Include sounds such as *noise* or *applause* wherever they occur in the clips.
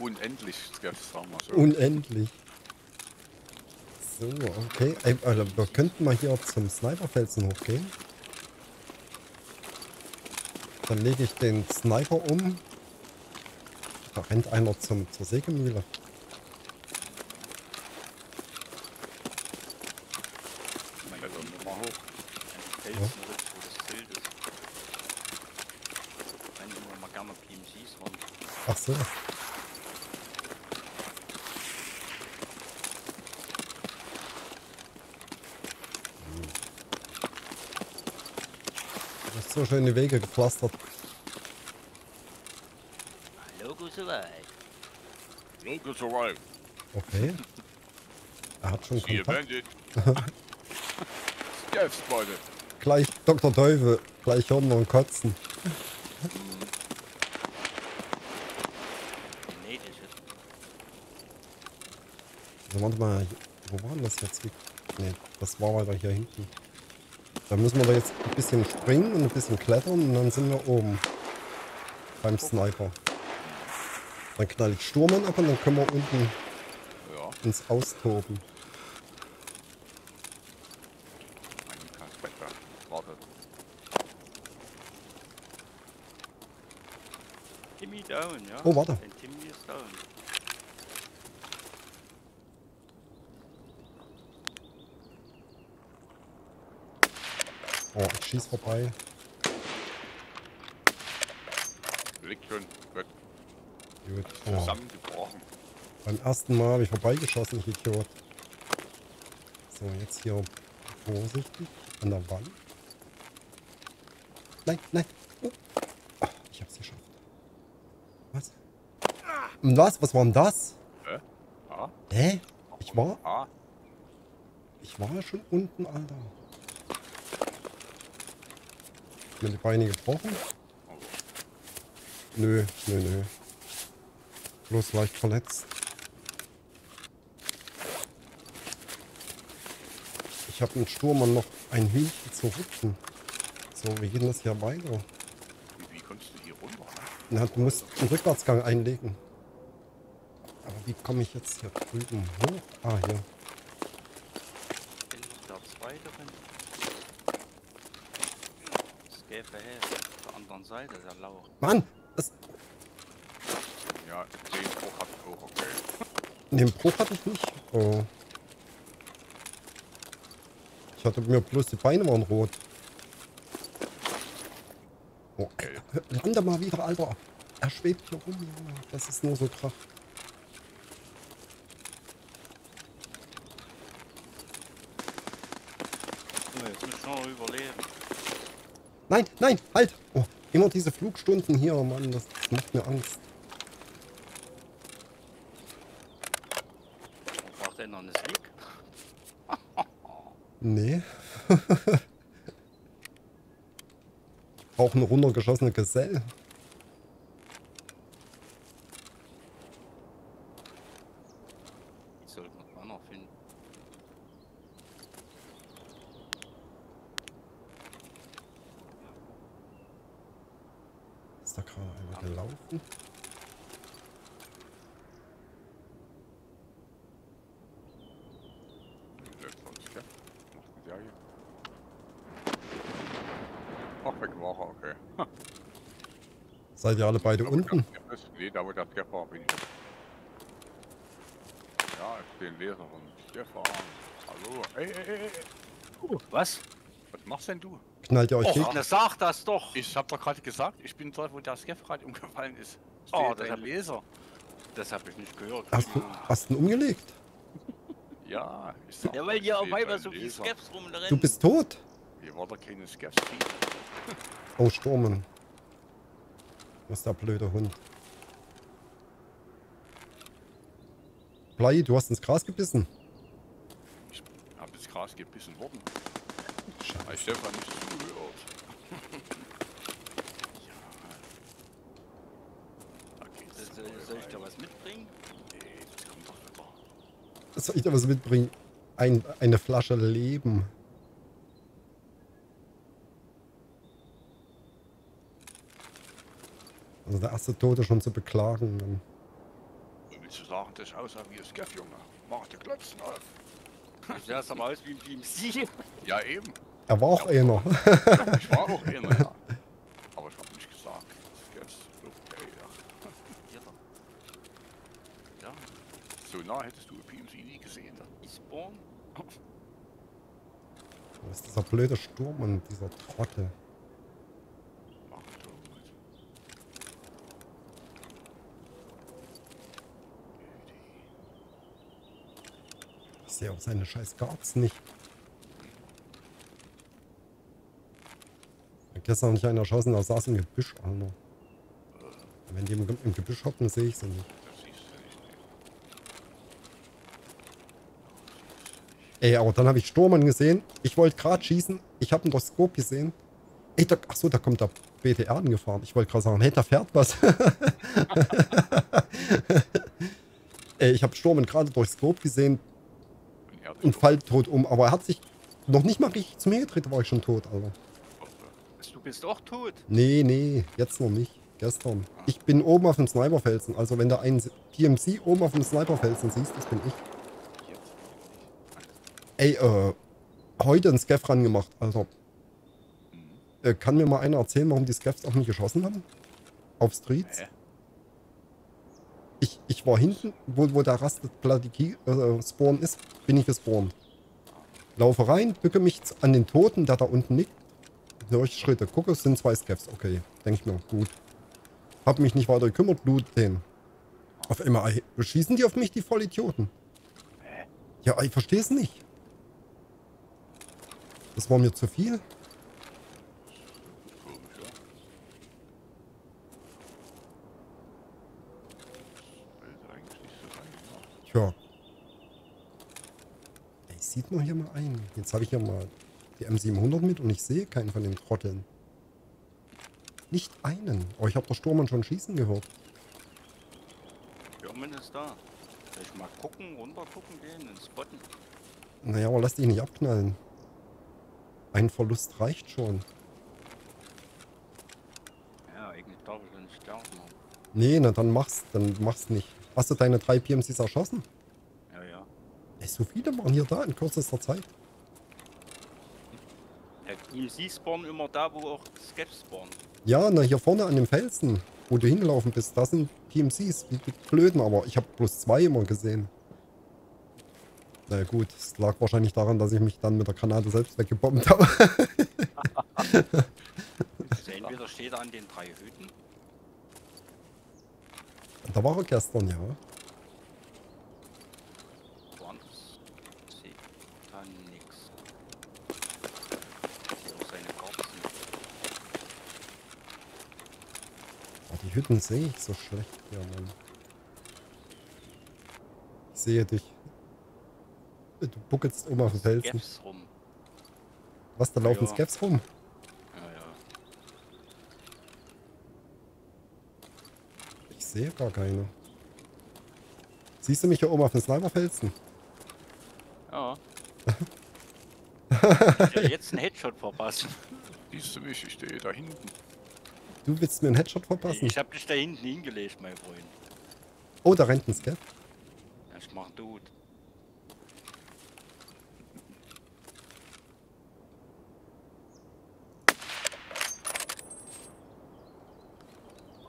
unendlich, Skeffs, sagen wir so. Unendlich. So, okay. Also, wir könnten mal hier zum Sniperfelsen hochgehen. Dann lege ich den Sniper um. Da rennt einer zum, zur Sägemühle. Also, nur mal hoch. Ein Felsen, wo das Schild ist. Wenn du mal gerne PMCs waren. Ach so. Hast so schöne Wege gepflastert. Locals arrive. Okay. *laughs* Er hat schon See Kontakt. *laughs* Gleich Dr. Teufel. Gleich wir und kotzen. Nee, ist Also, warte mal. Wo war denn das jetzt? Ne, das war weiter hier hinten. Da müssen wir da jetzt ein bisschen springen und ein bisschen klettern und dann sind wir oben. Beim Sniper. Dann knall ich Sturm ab und dann können wir unten Ja, uns austoben. Timmy down, ja? Oh, warte. Ein Timmy ist down. Oh, ich schieß vorbei. Liegt schon. Wird Gut. Oh. zusammengebrochen. Beim ersten Mal habe ich vorbeigeschossen, ich Idiot. So, jetzt hier vorsichtig an der Wand. Nein, nein. Oh. Ah, ich hab's geschafft. Was? Und was? Was war denn das? Hä? Hä? Ich war, ich war schon unten, Alter. Mir die Beine gebrochen? Nö, nö, nö. Bloß leicht verletzt. Ich habe einen Sturm und noch ein Hühnchen zu rupfen. So, wie geht denn das hier weiter? Wie, wie kommst du hier runter? Na, du musst einen Rückwärtsgang einlegen. Aber wie komme ich jetzt hier drüben hoch? Ah, hier. Bin der zweite drin. Scape ahead. Auf der Lauch. Mann! Das, Ja, den Bruch hab ich auch, okay. den Bruch hatte ich nicht. Oh. Ich hatte mir bloß die Beine waren rot. Oh, Okay. lande mal wieder, Alter. Er schwebt hier rum. Das ist nur so krach. Jetzt müssen wir noch überleben. Nein, nein, halt! Oh, immer diese Flugstunden hier, Mann. Das, macht mir Angst. Braucht einer eine Sneak? *laughs* Nee. *laughs* Auch eine runtergeschossene Gesell. Die sollte man auch noch finden. Ist da gerade einer gelaufen? Läuft von Skeff. Was macht denn der hier? Ach, weg war er, okay. Seid ihr alle beide Da, unten? Nee, da wo der Skeff war, bin ich. Ja, ich bin Lehrer von Stefan. Hallo. Ey, ey, ey, ey. Was? Was machst denn du? Knallt ihr euch Oh, gegen? na sag das doch! Ich hab doch gerade gesagt, ich bin dort, wo der Skeff gerade umgefallen ist. Oh, Steht das dein hab ich- Leser. Das habe ich nicht gehört. Hast du, hast ihn umgelegt? *laughs* Ja, ich sag Ja, weil hier auf einmal so viele Leser. Scaps rumrennen. Du bist tot? Hier war doch keine Skeff. Oh, Sturmen. Was ist der blöde Hund? Blei, du hast ins Gras gebissen. Ich hab ins Gras gebissen worden, Scheiße. Stefan nicht zuhört. *laughs* ja. Da. Soll, soll ich dir was mitbringen? Nee, das kommt doch wieder. Soll ich dir was mitbringen? Ein, eine Flasche Leben. Also der erste Tote schon zu beklagen. Dann. Willst du sagen, das aussah wie ein Skeff, Junge? Mach die Glotzen auf. Du sahst aber aus wie ein BMC. Ja, eben. Er war auch einer. Ich war auch einer, ja. Aber ich hab nicht gesagt. Skeffs. Okay, ja. Ja, So nah hättest du PMC nie gesehen. Die Spawn. Das ist dieser blöde Sturm und dieser Trottel. Mach ich doch mit. Ich sehe auch seine scheiß Gabs nicht. Gestern nicht einer erschossen, der saß im Gebüsch, Alter. Wenn die im, im Gebüsch hocken, sehe ich sie nicht. Ey, aber dann habe ich Sturmann gesehen. Ich wollte gerade schießen. Ich habe ihn durch gesehen. Ey, da, ach so, da kommt der BTR angefahren. Ich wollte gerade sagen, hey, da fährt was. *laughs* Ey, ich habe Sturmann gerade durch Scope gesehen und fall tot um. Aber er hat sich noch nicht mal richtig zu mir gedreht, da war ich schon tot, Alter. Du bist auch tot. Nee, nee, jetzt noch nicht. Gestern. Ich bin oben auf dem Sniperfelsen. Also wenn du einen PMC oben auf dem Sniperfelsen siehst, das bin ich. Ey, äh, heute ein Scaff rangemacht. Also, äh, kann mir mal einer erzählen, warum die Scaffs auf mich geschossen haben? Auf Streets? Hä? Ich, ich war hinten, wo, wo der Bloody äh, ist, bin ich gespawnt. Laufe rein, bücke mich an den Toten, der da unten liegt. Ich Schritte, gucke, es sind zwei Scaffs. Okay, denke ich mir, gut. Hab mich nicht weiter gekümmert, loot den. Auf einmal schießen die auf mich, die Vollidioten. Ja, ich verstehe es nicht. Das war mir zu viel. Komisch, ja. Will eigentlich nicht so sein, ja. Tja. Ey, sieht man hier mal ein. Jetzt habe ich hier mal die M700 mit und ich sehe keinen von den Trotteln. Nicht einen. Oh, ich habe der Sturmann schon schießen gehört. Firmen ist da. Soll ich mal gucken, runter gucken gehen und spotten? Naja, aber lass dich nicht abknallen. Ein Verlust reicht schon. Ja, eigentlich darf ich ja nicht sterben. Nee, na dann mach's. Dann mach's nicht. Hast du deine drei PMCs erschossen? So viele waren hier da in kürzester Zeit. Der DMC spawnen immer da, wo auch Sketch spawnen. Ja, na hier vorne an dem Felsen, wo du hingelaufen bist, da sind PMCs, wie die Blöden, aber ich habe bloß zwei immer gesehen. Na gut, es lag wahrscheinlich daran, dass ich mich dann mit der Granate selbst weggebombt habe. *laughs* Also entweder steht er an den drei Hüten. da war er gestern, ja. Woanders sieht da nix. Hier auch seine Karten. Oh, die Hütten sehe ich so schlecht hier, Mann. Ich sehe dich. Du buckelst oben auf dem Felsen. Gaps rum. Was, da laufen Ja. Scaps rum? Ja, ja. Ich sehe gar keine. Siehst du mich hier oben auf dem Sniperfelsen? Ja. *laughs* Ich will jetzt einen Headshot verpassen. Siehst du mich? Ich stehe da hinten. Du willst mir einen Headshot verpassen? Ich hab dich da hinten hingelegt, mein Freund. Oh, da rennt ein Scav. Ja, Ich mach tot.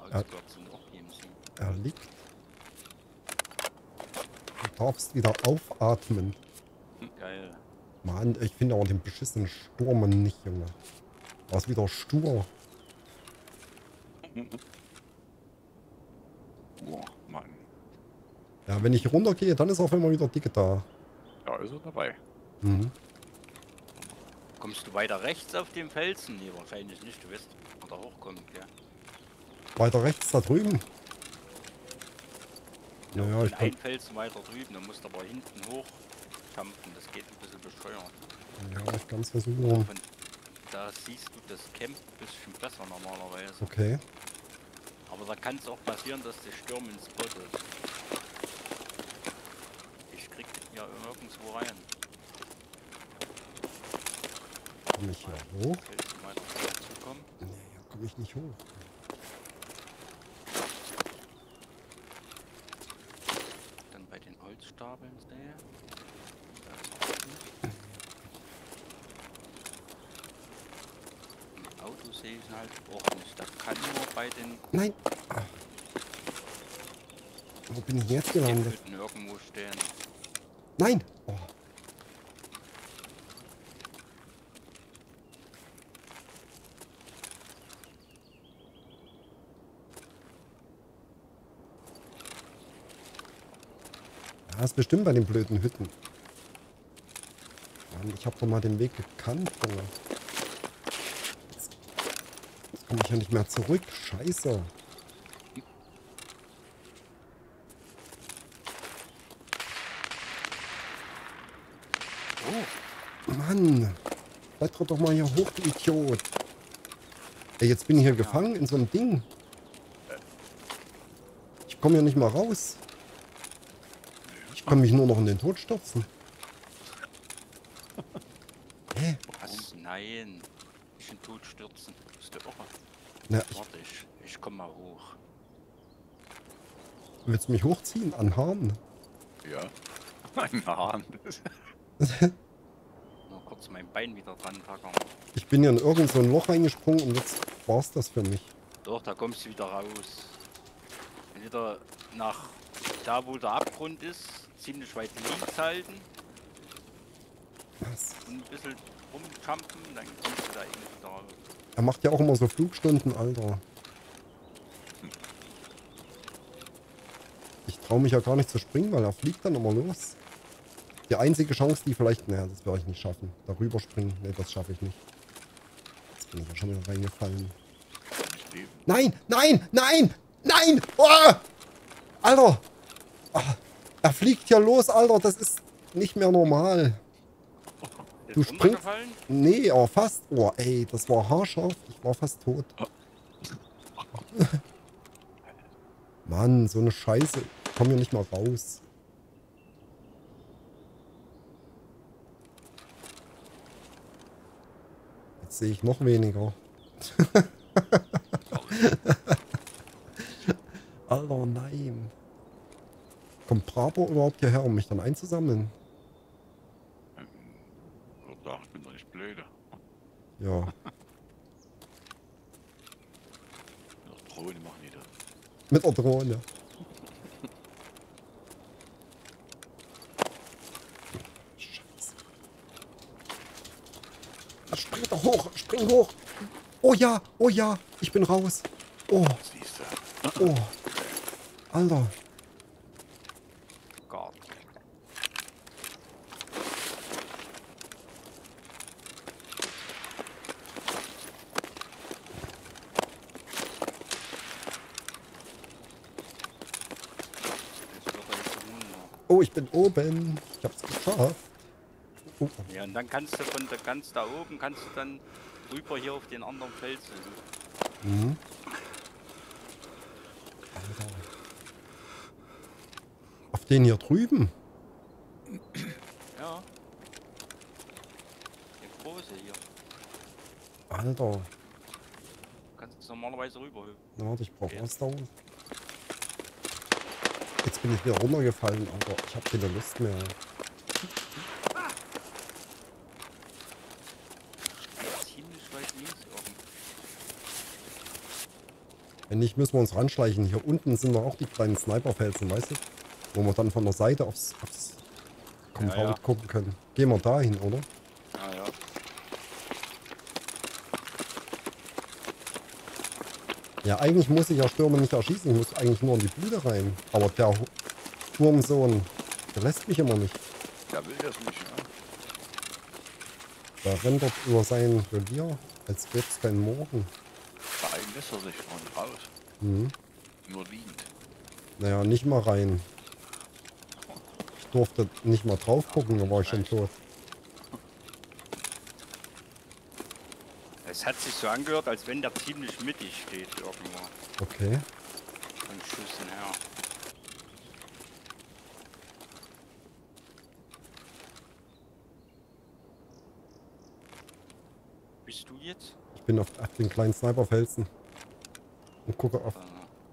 Ja. Alles Gott sind auch PMC. Er liegt. Du darfst wieder aufatmen. Geil. Mann, ich finde aber den beschissenen Sturm nicht, Junge. War es wieder stur. Boah, Mann. Ja, wenn ich runtergehe, dann ist auf einmal wieder Dicke da. Da ist er dabei. Mhm. Kommst du weiter rechts auf dem Felsen? Nee, wahrscheinlich nicht. Du wirst da hochkommen, ja. Weiter rechts da drüben. Naja, ich Und kann. ein Felsen weiter drüben, da musst du aber hinten hoch campen. Das geht ein bisschen bescheuert. Ja, ich kann es versuchen. Da siehst du das Camp ein bisschen besser normalerweise. Okay. Aber da kann es auch passieren, dass der Sturm ins Spot ist. Ich krieg den ja nirgendwo rein. Komme ich hier hoch? Kommen. Nee, hier komme ich nicht hoch. Stapeln sehe. Da ist auch nicht. Im Halt auch nicht. Das kann nur bei den Nein! Wo bin ich jetzt gelandet? Irgendwo stehen. Nein! Oh. Ja, ist bestimmt bei den blöden Hütten. Mann, ich habe doch mal den Weg gekannt, Junge. Komme ich ja nicht mehr zurück. Scheiße. Oh, Mann, kletter doch mal hier hoch, du Idiot. Ey, jetzt bin ich hier gefangen in so einem Ding. Ich komme hier nicht mal raus. Ich kann mich nur noch in den Tod stürzen. *laughs* Hä? was? Nein. Ich in Tod stürzen. Bist du irre? Na, ich, Warte, ich, ich komm mal hoch. willst du mich hochziehen? An Haaren? Ja. *laughs* Ein Hahn. *laughs* Nur kurz mein Bein wieder dran packen. Ich bin hier in irgend so ein Loch reingesprungen und jetzt war's das für mich. Doch, da kommst du wieder raus. Entweder nach da, wo der Abgrund ist, ziemlich weit links halten Was? und ein bisschen rumjumpen, dann kommst du da irgendwie raus. Er macht ja auch immer so Flugstunden, Alter. Ich traue mich ja gar nicht zu springen, weil er fliegt dann immer los. Die einzige Chance, die vielleicht... Naja, das werde ich nicht schaffen. Darüber springen, ne, das schaffe ich nicht. Jetzt bin ich ja schon wieder reingefallen. Nein, nein, nein, nein! Oh! Alter! Ah, er fliegt ja los, Alter. Das ist nicht mehr normal. Du springst-? Nee, aber fast. Oh, ey, das war haarscharf. Ich war fast tot. *laughs* Mann, so eine Scheiße. Ich komm hier nicht mal raus. Jetzt sehe ich noch weniger. *laughs* Alter, nein. Kommt Bravo überhaupt hierher, um mich dann einzusammeln? Gott, ich bin doch nicht blöde. Ja. Ja, Drohne machen die das. Mit der Drohne. Scheiße. Spring doch hoch, spring hoch. Oh ja, oh ja, ich bin raus. Oh, Siehst du. oh. Alter. Gott. Jetzt wird er jetzt runter. Oh, ich bin oben. Ich hab's geschafft. Oh, Ja, und dann kannst du von der ganz da oben, kannst du dann rüber hier auf den anderen Felsen. mhm. Alter. Auf den hier drüben. Ja. Der große hier. Alter. Kannst du normalerweise rüber. Na, warte, ich brauche Ausdauer. Jetzt bin ich wieder runtergefallen, aber ich habe keine Lust mehr. Wenn nicht, müssen wir uns ranschleichen. Hier unten sind noch auch die kleinen Sniperfelsen, weißt du? Wo wir dann von der Seite aufs, aufs Compound Ja, ja. gucken können. Gehen wir dahin, oder? Ah ja. Ja, eigentlich muss ich ja Stürmer nicht erschießen. Ich muss eigentlich nur in die Bude rein. Aber der Turmsohn, der lässt mich immer nicht. Der will das nicht, ja. Der rennt dort über sein Revier, als gäbe es keinen Morgen. Da einen lässt er sich und raus. Mhm. Nur liegend. Naja, nicht mal rein. Ich durfte nicht mal drauf gucken, da war ich schon tot. Es hat sich so angehört, als wenn der ziemlich mittig steht irgendwo. Okay. Von Schüssen her. Bist du jetzt? Ich bin auf, auf den kleinen Sniperfelsen. Und gucke auf, Äh,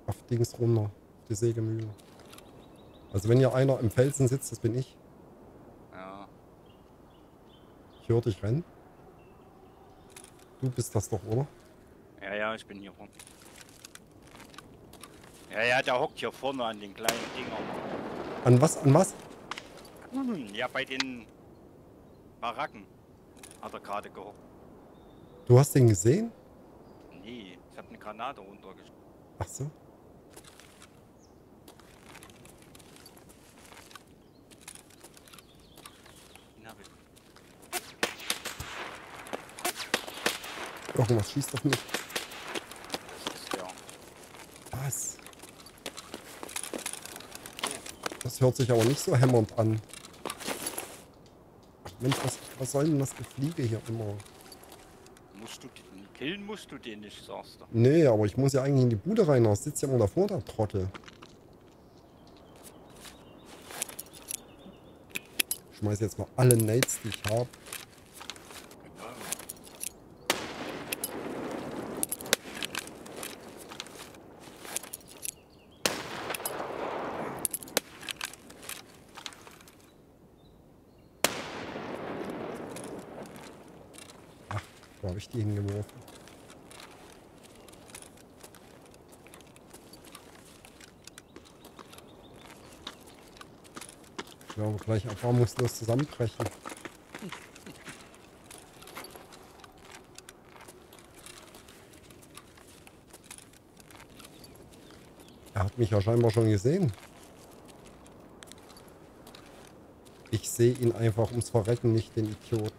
auf Dings runter. Auf die Sägemühle. Also wenn hier einer im Felsen sitzt, das bin ich. Ja. Ich höre dich rennen. Du bist das doch, oder? Ja, ja, ich bin hier rum. Ja, ja, der hockt hier vorne an den kleinen Dingern. An was? An was? Hm, Ja, bei den Baracken hat er gerade gehockt. Du hast den gesehen? Nee, ich habe eine Granate runtergeschmissen. Ach so. Den hab ich. Irgendwas schießt auf mich. Das. Was? Das hört sich aber nicht so hämmernd an. Mensch, was, was soll denn das Gefliege hier immer? Musst du den killen, musst du den nicht, sagst du. Nee, aber ich muss ja eigentlich in die Bude rein. Da sitzt ja immer davor, der Trottel. Ich schmeiß jetzt mal alle Nades, die ich habe. Genau. Wo habe ich die hingeworfen? Glaube, gleich erfahrungslos zusammenbrechen. Er hat mich ja scheinbar schon gesehen. Ich sehe ihn einfach ums Verrecken nicht, den Idioten.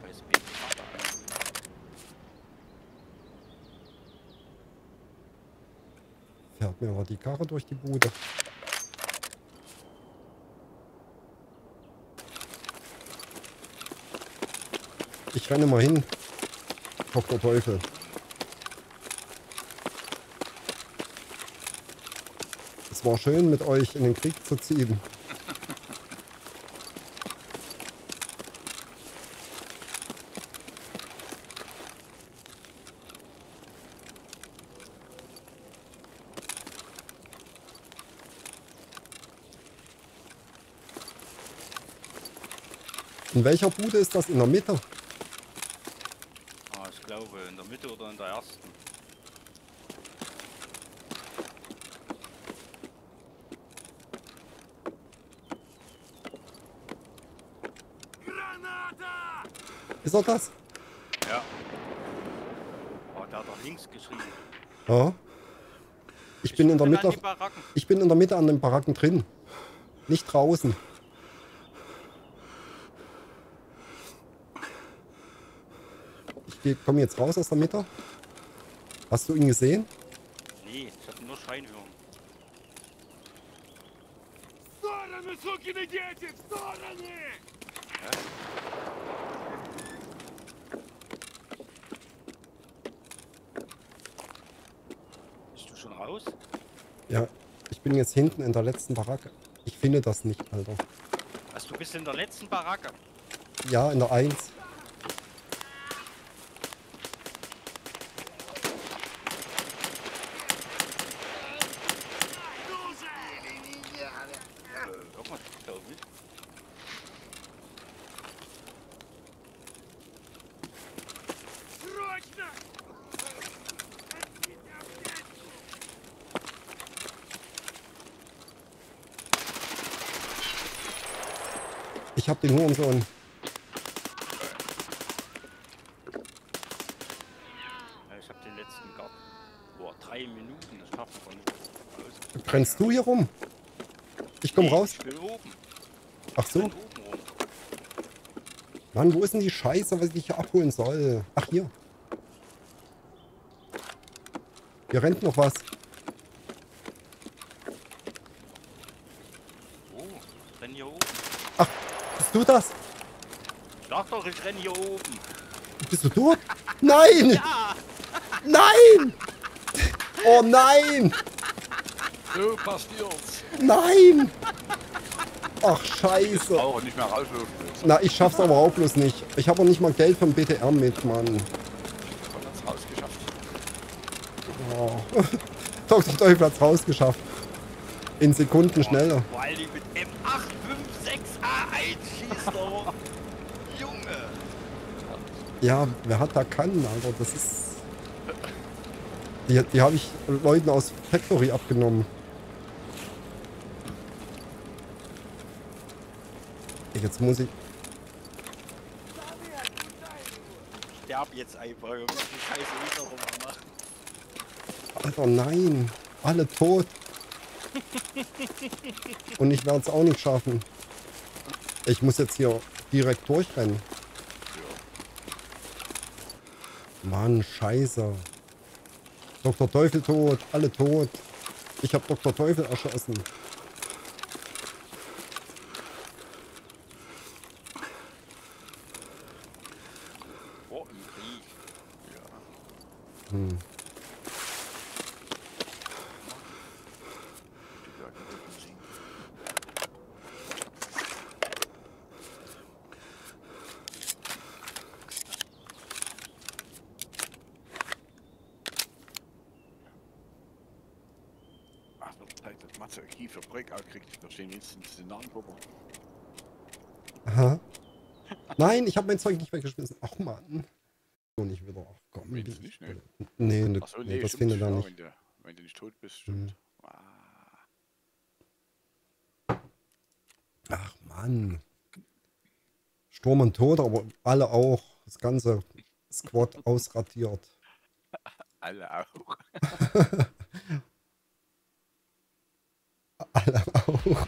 Scheiß Baby. Fährt Karre durch die Bude. Ich renne mal hin. Dr. Teufel. Es war schön mit euch in den Krieg zu ziehen. In welcher Bude ist das? In der Mitte? Ah, ich glaube in der Mitte oder in der ersten. Ist er das? Ja. Oh, der hat doch links geschrieben. Ja. Ich bin in der Mitte. Ich bin in der Mitte an den Baracken drin. Nicht draußen. Wir kommen jetzt raus aus der Mitte. Hast du ihn gesehen? Nee, ich hatte nur Scheinhören. Bist du schon raus? Ja, ich bin jetzt hinten in der letzten Baracke. Ich finde das nicht, Alter. Was, du bist in der letzten Baracke? Ja, in der 1. den Hurensohn. Ich hab den letzten Gard. Boah, drei Minuten, das schaffen wir nicht. Brennst du hier rum? Ich komm Nee, raus. Ich will oben. Ach so. bin. Mann, wo ist denn die Scheiße, was ich hier abholen soll? Ach, hier. Hier rennt noch was. Oh, ich renn hier oben. Bist du das? Ich sag doch, ich renn hier oben. Bist du dort? Nein! Ja! Nein! Oh nein! So passiert's. Nein! Ach, scheiße. Auch nicht mehr rauslaufen. Na, ich schaff's aber auch bloß nicht. Ich habe auch nicht mal Geld vom BTR mit, Mann. Oh. *laughs* Dr. Teufel hat's rausgeschafft. In Sekunden schneller. Vor allem mit M856A1 schießt er. Junge. Ja, wer hat da kann, Alter? Das ist. Die, die habe ich Leuten aus Factory abgenommen. Jetzt muss ich. Ich sterb jetzt einfach. Wir müssen die Scheiße wieder machen. Alter, nein. Alle tot. *laughs* Und ich werde es auch nicht schaffen. Ich muss jetzt hier direkt durchrennen. Mann, scheiße. Dr. Teufel tot, alle tot. Ich habe Dr. Teufel erschossen. Oh, im Krieg. Hm. Die werden Rücken ziehen. Ach, das Zeit, dass Matze ein Kiefer Breakout den Nahenpupper. Aha. Nein, ich habe mein Zeug nicht weggeschmissen. Ach man. So nicht wieder. Ach komm. Du nicht, ne? Nee, ne, Achso, nee, nee, das stimmt, findet er nicht. Wenn du, wenn du nicht tot bist, stimmt. Ah, Ach Mann. Sturm und Tod, aber alle auch. Das ganze Squad *laughs* ausradiert. alle auch. *laughs* Alle auch.